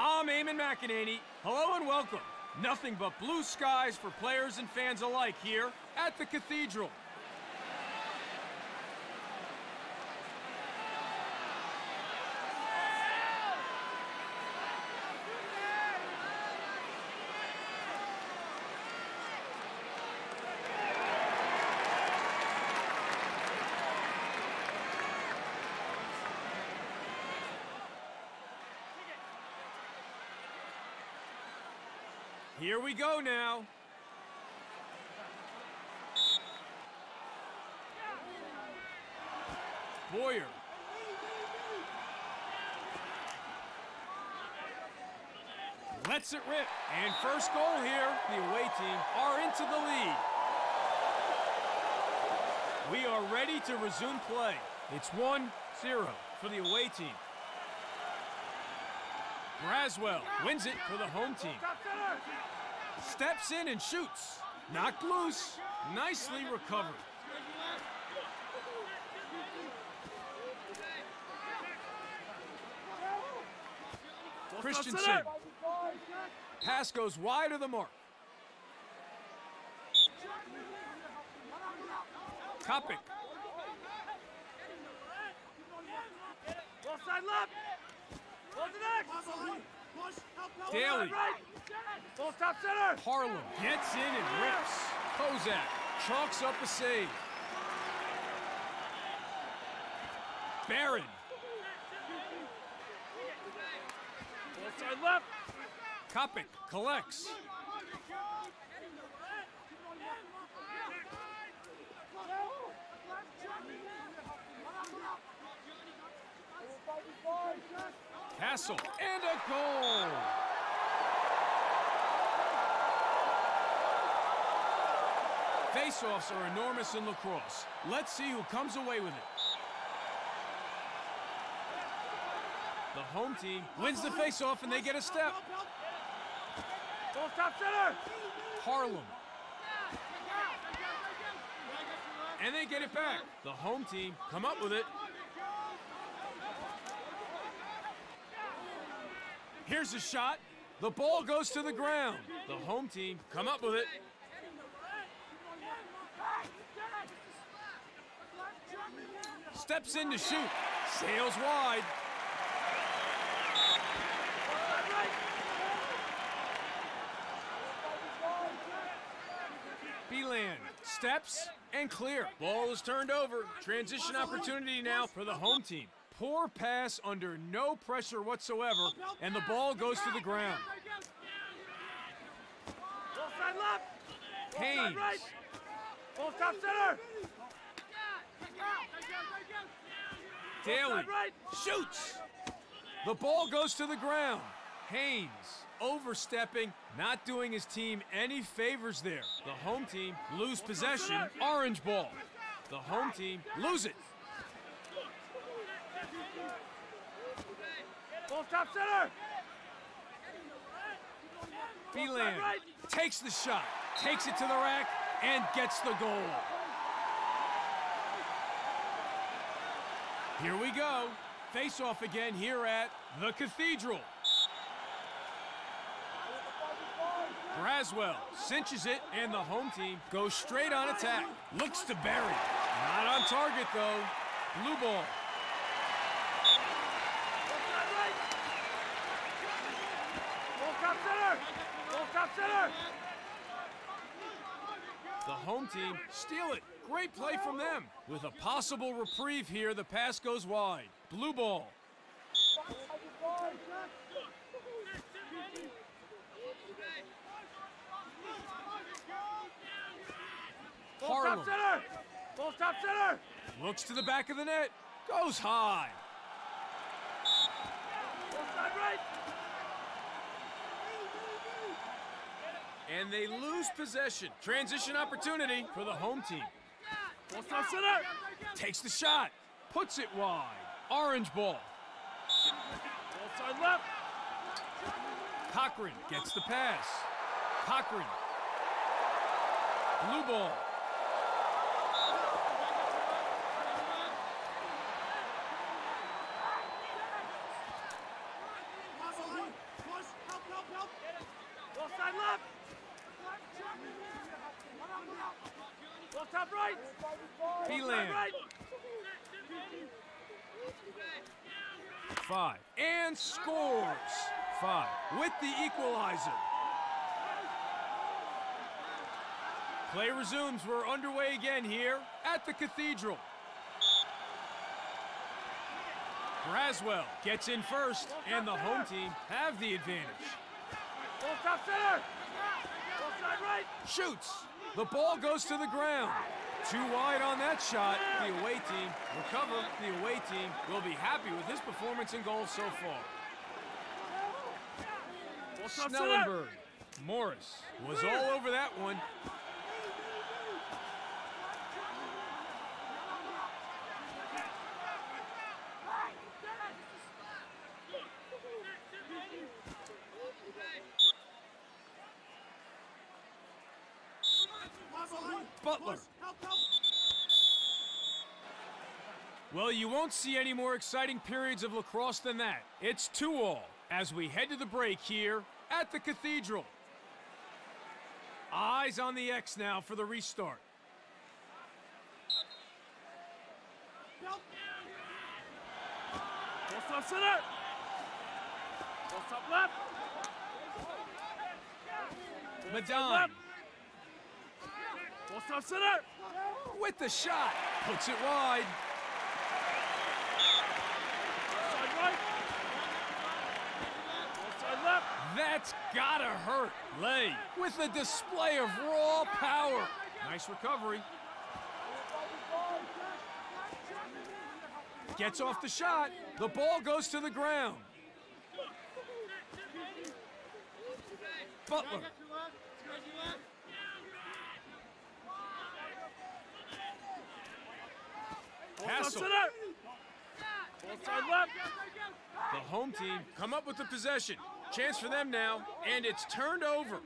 I'm Eamon McEnany. Hello and welcome. Nothing but blue skies for players and fans alike here at the Cathedral. Here we go now. Boyer. Lets it rip. And first goal here, the away team are into the lead. We are ready to resume play. It's 1-0 for the away team. Braswell wins it for the home team. Steps in and shoots. Knocked loose. Nicely recovered. Christensen. Pass goes wide of the mark. Kopic. Offside left. What's the next? Daly. Full stop center. Harlem gets in and rips. Kozak chalks up a save. Barron. Offside left. Kopic collects. Castle and a goal. Face-offs are enormous in lacrosse. Let's see who comes away with it. The home team wins the face-off and they get a step. Center. Harlem. And they get it back. The home team come up with it. Here's a shot. The ball goes to the ground. The home team come up with it. Steps in to shoot. Sails wide. Beeland steps and clear. Ball is turned over. Transition opportunity now for the home team. Poor pass under no pressure whatsoever, and the ball goes to the ground. Haynes. Full stop center. Daly shoots. The ball goes to the ground. Haynes overstepping, not doing his team any favors there. The home team lose possession. Orange ball. The home team lose it. Full stop center. Takes the shot, takes it to the rack, and gets the goal. Here we go. Face off again here at the Cathedral. Braswell cinches it, and the home team goes straight on attack. Looks to bury. Not on target, though. Blue ball. Offside right. Full stop center. Full stop center. The home team steal it. Great play from them. With a possible reprieve here, the pass goes wide. Blue ball. Full stop center. Full stop center. looks to the back of the net. Goes high. Offside right. And they lose possession. Transition opportunity for the home team. Center. Takes the shot. Puts it wide. Orange ball. Offside left. Cochran gets the pass. Cochran. Blue ball. side left. Ball top right. Ball side Beeland. right. Five. And scores. Five. With the equalizer. Play resumes. We're underway again here at the Cathedral. Braswell gets in first, and the home team have the advantage. Top center. Side right. Shoots. The ball goes to the ground. Too wide on that shot. The away team recover. The away team will be happy with his performance and goals so far. Snellenberg. Morris was all over that one. Butler. Won't see any more exciting periods of lacrosse than that. It's 2 all as we head to the break here at the Cathedral. Eyes on the X now for the restart. Top center. Left. Top center. with the shot. Puts it wide. Side right. Ball side left. That's gotta hurt. Lay with a display of raw power. Nice recovery. Gets off the shot. The ball goes to the ground. Butler. Castle. center. Ball side left. The home team come up with the possession. Chance for them now, and it's turned over.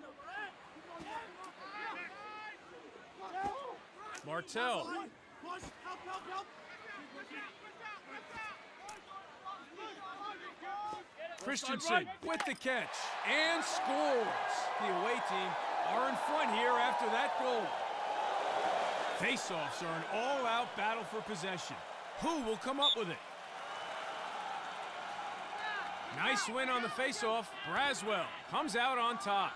Martell. Christensen with the catch and scores. The away team are in front here after that goal. Faceoffs are an all-out battle for possession. Who will come up with it? Nice win on the faceoff. Braswell comes out on top.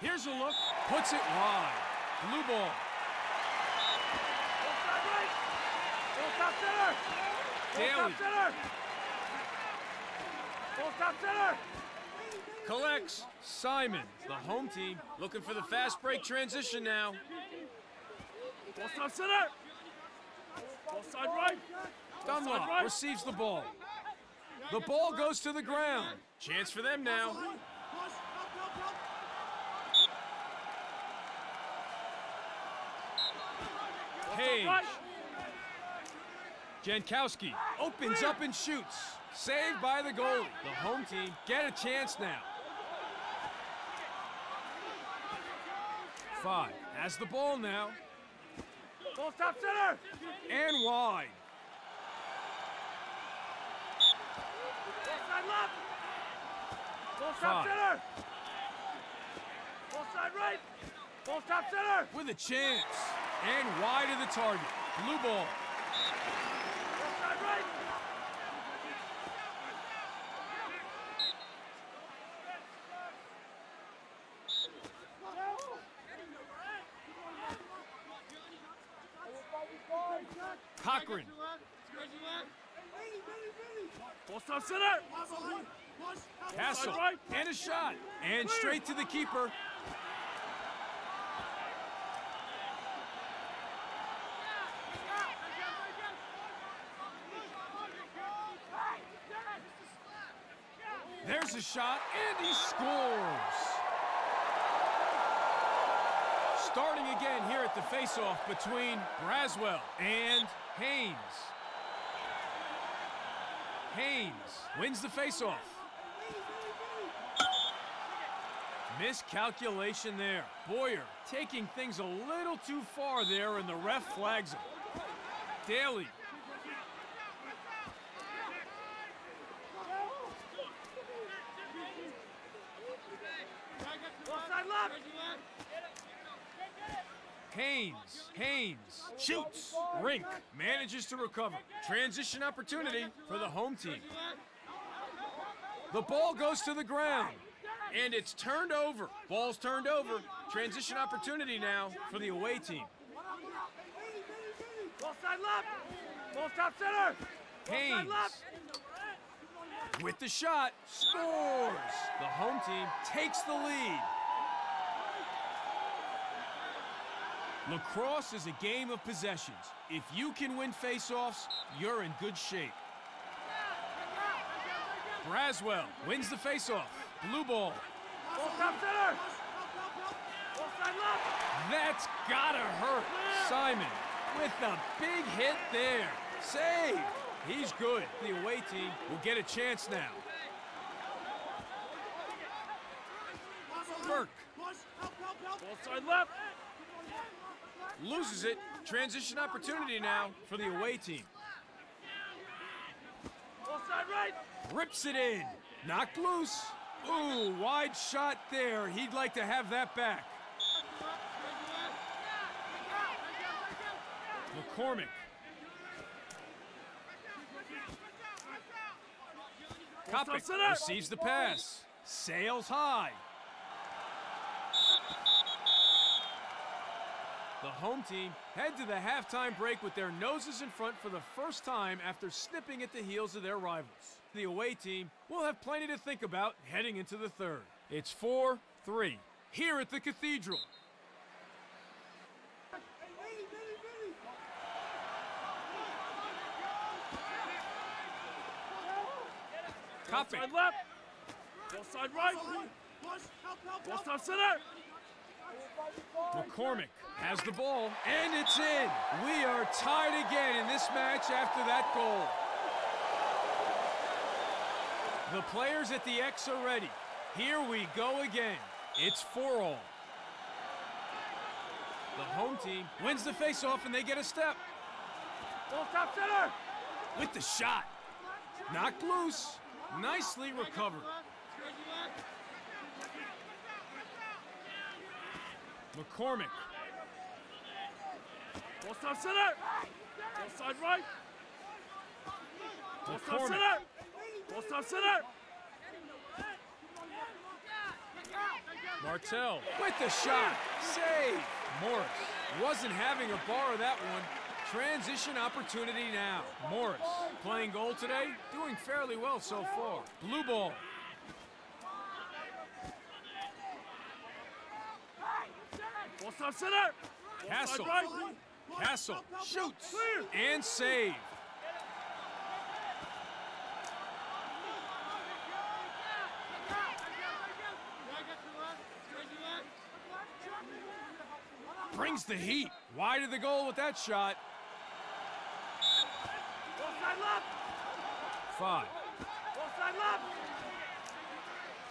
Here's a look, puts it wide. Blue ball. Ball side right. Ball top center. Daly top center. Ball top center. collects Simon. The home team looking for the fast break transition now. Top center. Ball side right. Dunlop receives the ball. The ball goes to the ground. Chance for them now. Page. Right. Jankowski opens up and shoots. Saved by the goalie. The home team get a chance now. Five has the ball now Ball stop center. and wide. Ball side left. Ball top Five. center. Ball side right. Ball top center. with a chance and wide of the target. Blue. Ball side right. Cochran Center. Castle right. and a shot and straight to the keeper. There's a shot and he scores. Starting again here at the faceoff between Braswell and Haynes. Haynes wins the faceoff. Miscalculation there. Boyer taking things a little too far there, and the ref flags him. Daly. Ball side Haynes. Haynes. Shoots. Rink. Manages to recover. Transition opportunity for the home team. The ball goes to the ground. And it's turned over. Ball's turned over. Transition opportunity now for the away team. Ball side left. Ball top center. Haynes. With the shot, scores! The home team takes the lead. Lacrosse is a game of possessions. If you can win faceoffs, you're in good shape. Braswell wins the faceoff. Blue ball. That's gotta hurt. Simon with the big hit there. Save. He's good. The away team will get a chance now. Burke Ball side left. Loses it. Transition opportunity now for the away team. Rips it in. Knocked loose. Ooh, wide shot there. He'd like to have that back. McCormick. Kopic receives the pass. Sails high. Home team head to the halftime break with their noses in front for the first time after snipping at the heels of their rivals. The away team will have plenty to think about heading into the third. It's 4 3 here at the Cathedral. Ball Kopic side left. Ball side right. Top center. McCormick has the ball, and it's in. We are tied again in this match after that goal. The players at the X are ready. Here we go again. It's four all. The home team wins the faceoff, and they get a step Ball top center. with the shot. Knocked loose. Nicely recovered. McCormick Ball top center. Ball side right. Ball top McCormick. center. Ball top center. Martell with the shot. Save. Morris wasn't having a bar of that one. Transition opportunity now. Morris playing goal today, doing fairly well so far. Blue ball. Ball up, center. Castle. right. Castle shoots and save. Brings the heat. Wide of the goal with that shot. Ball side left. Five. Ball side left.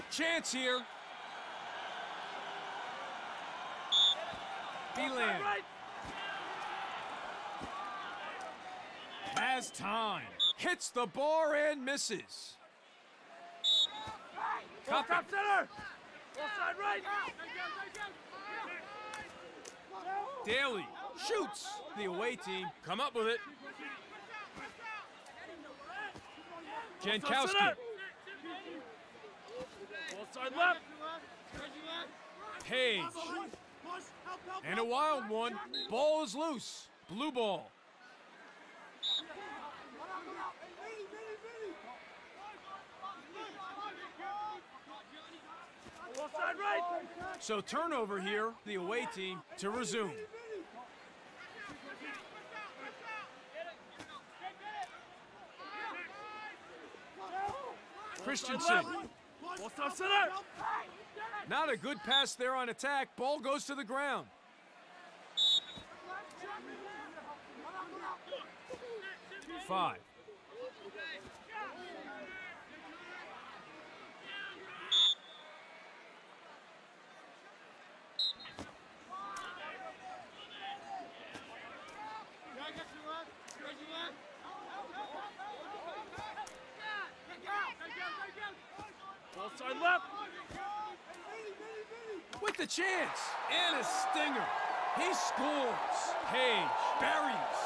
Chance here. Ball side Belan right. has time. Hits the bar and misses. Top center. Side right. Daly shoots. The away team come up with it. Jankowski center. Side left. Page and a wild one. Ball is loose. Blue ball. So turnover here. The away team to resume. Christensen. Not a good pass there on attack. Ball goes to the ground. Five. Ball side left. With the chance. And a stinger. He scores. Page buries.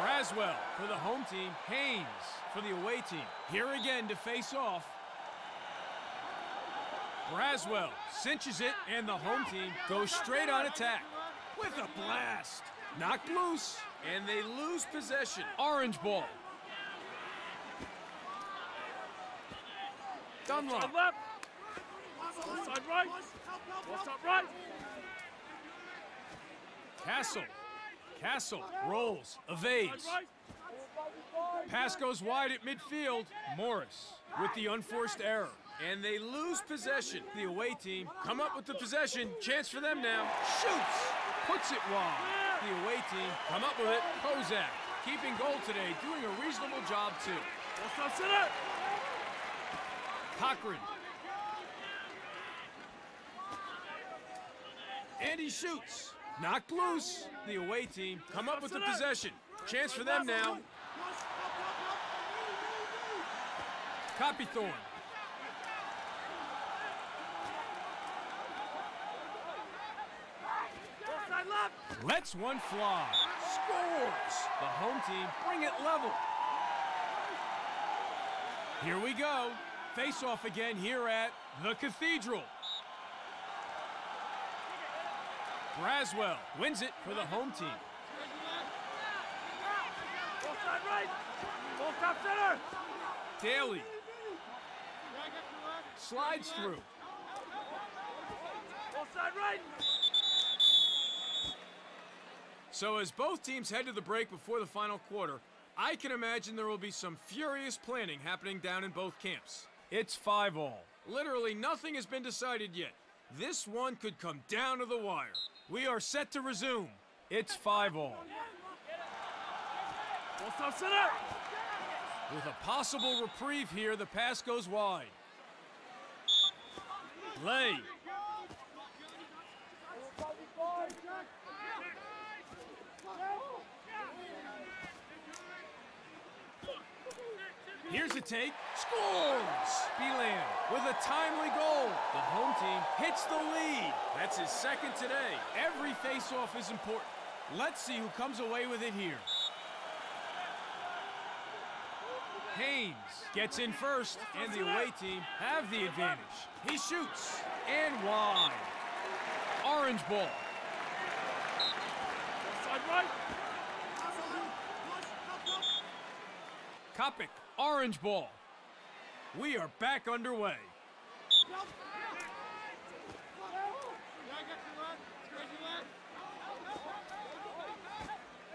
Braswell for the home team. Haynes for the away team. Here again to face off. Braswell cinches it, and the home team goes straight on attack with a blast. Knocked loose, and they lose possession. Orange ball. Dunlop. Side left. Ball side right. Right. Castle. Castle rolls, evades. Pass goes wide at midfield. Morris with the unforced error. And they lose possession. The away team come up with the possession. Chance for them now. Shoots. Puts it wide. The away team come up with it. Kozak keeping goal today, doing a reasonable job too. Ball side center. Cochran. And he shoots. Knocked loose. The away team come up with the possession. Chance for them now. Side left. Lets one fly. Scores. The home team bring it level. Here we go. Face off again here at the Cathedral. Braswell wins it for the home team. Ball side right. Top center. Daly slides through. Side right. So as both teams head to the break before the final quarter, I can imagine there will be some furious planning happening down in both camps. It's five all. Literally nothing has been decided yet. This one could come down to the wire. We are set to resume. It's five all. With a possible reprieve here, the pass goes wide. Lay. Here's a take. Scores! Belan with a timely goal. The home team hits the lead. That's his second today. Every face-off is important. Let's see who comes away with it here. Haynes gets in first, and the away team have the advantage. He shoots, and wide. Orange ball. Ball side right. Kopic, orange ball. We are back underway.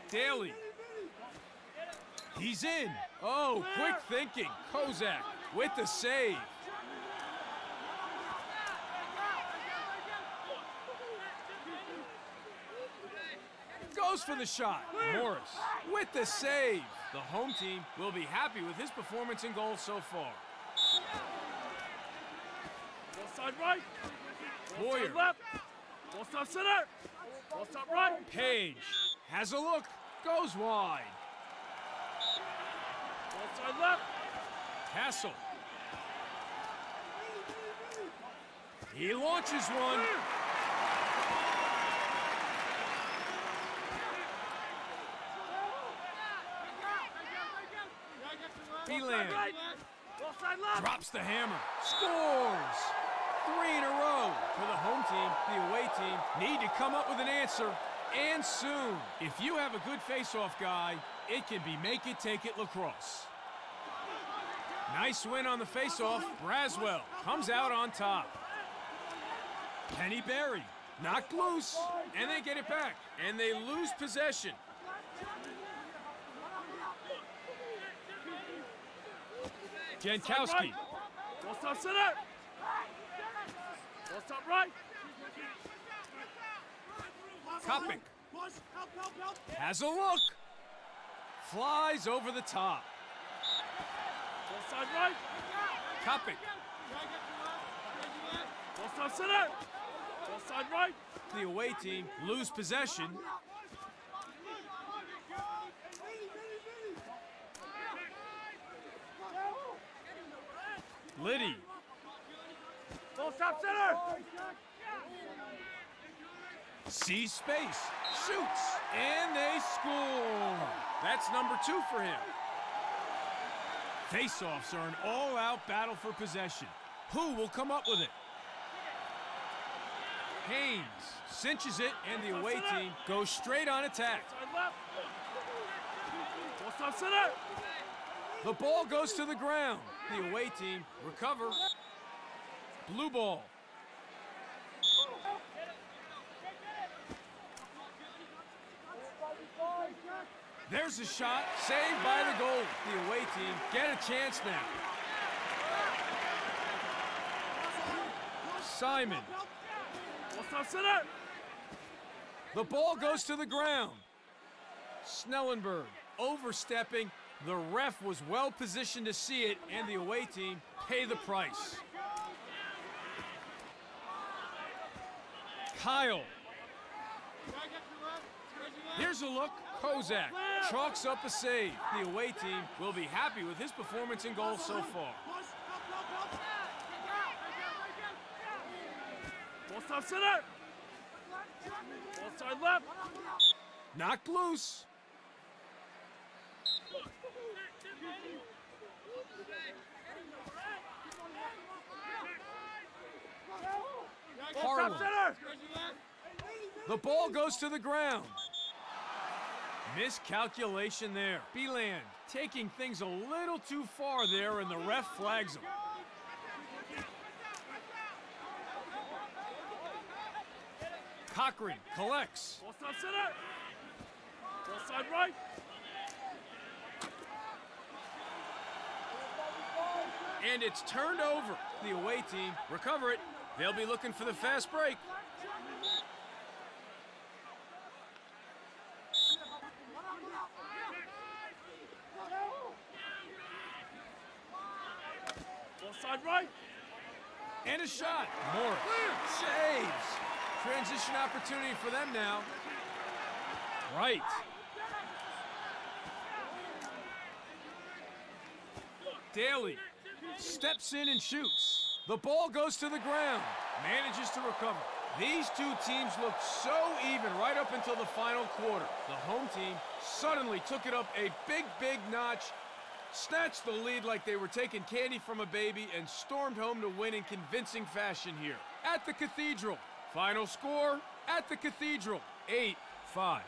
Daly. He's in. Oh, quick thinking. Kozak with the save. Goes for the shot. Morris with the save. The home team will be happy with his performance and goals so far. Ball side right. Boyer. side left. Ball top center. Ball top right. Page has a look, goes wide. Ball side left. Castle. He launches one. Ball Belan side right. Ball side left. drops the hammer. Scores! Three in a row for the home team. The away team need to come up with an answer, and soon. If you have a good face-off guy, it can be make it, take it lacrosse. Nice win on the face-off. Braswell comes out on top. Penny Berry knocked loose, and they get it back, and they lose possession. Jankowski Ball top center. Right. Kopic has a look. Flies over the top. Side right. Kopic Ball top center. Right. the away team lose possession. Liddy Ball top center. See space, shoots, and they score. That's number two for him. Face-offs are an all-out battle for possession. Who will come up with it? Haynes cinches it, and the away team goes straight on attack. The ball goes to the ground. The away team recover. Blue ball. There's a shot, saved by the goal. The away team get a chance now. Simon. The ball goes to the ground. Snellenberg overstepping. The ref was well positioned to see it, and the away team pay the price. Kyle. Here's a look. Kozak chalks up a save. The away team will be happy with his performance in goal so far. Stop center. Side left. Knocked loose. Full The ball goes to the ground. Miscalculation there. Beeland taking things a little too far there, and the ref flags him. Cochran collects. Full stop center. Full side right. And it's turned over. The away team recover it. They'll be looking for the fast break. Side right. And a shot. Morris saves. Transition opportunity for them now. Right. Daly steps in and shoots. The ball goes to the ground. Manages to recover. These two teams looked so even right up until the final quarter. The home team suddenly took it up a big, big notch, snatched the lead like they were taking candy from a baby, and stormed home to win in convincing fashion here at the Cathedral. Final score at the Cathedral 8 5.